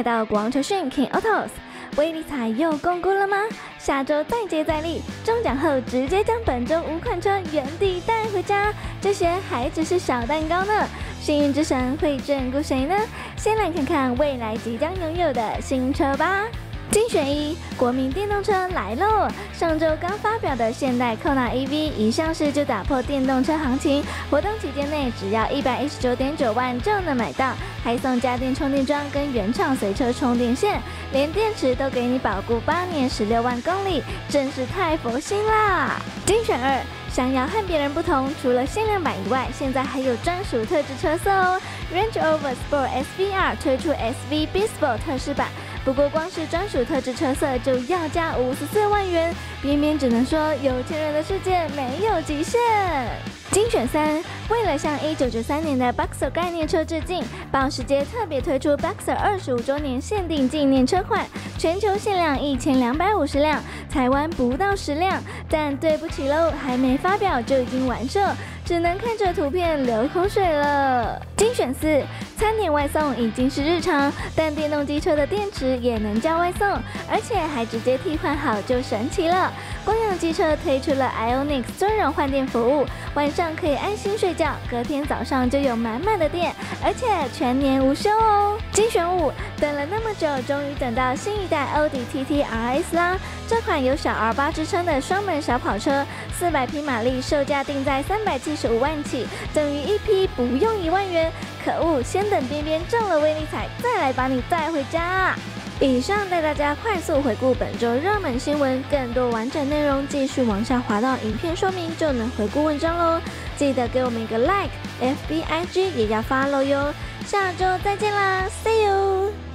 来到光球讯 King Autos，威力彩又公布了吗？下周再接再厉，中奖后直接将本周五款车原地带回家，这些还只是小蛋糕呢。幸运之神会眷顾谁呢？先来看看未来即将拥有的新车吧。精选一，国民电动车来喽！上周刚发表的现代 Kona EV 一上市就打破电动车行情，活动期间内只要一百一十九点九万就能买到，还送家电充电桩跟原厂随车充电线，连电池都给你保固八年十六万公里，真是太佛心啦！精选二，想要和别人不同，除了限量版以外，现在还有专属特制车色哦！Range Rover Sport SVR 推出 SV B Sport 特仕版。不过，光是专属特制车色就要价五十四万元，边边只能说有钱人的世界没有极限。精选三，为了向一九九三年的 Boxer 概念车致敬，保时捷特别推出 Boxer 二十五周年限定纪念车款，全球限量一千两百五十辆，台湾不到十辆。但对不起喽，还没发表就已经完售，只能看着图片流口水了。精选四，餐点外送已经是日常，但电动机车的电池也能叫外送，而且还直接替换好，就神奇了。光阳机车推出了 Ionic 尊荣换电服务，晚上可以安心睡觉，隔天早上就有满满的电，而且全年无休哦。了那么久，终于等到新一代奥迪 TT RS 啦！这款有小 R 八之称的双门小跑车，四百匹马力，售价定在三百七十五万起，等于一批不用一万元。可恶，先等边边中了威力彩，再来把你带回家。以上带大家快速回顾本周热门新闻，更多完整内容继续往下滑到影片说明就能回顾文章喽。记得给我们一个 like，FBIG 也要 follow 哟。下周再见啦，See you。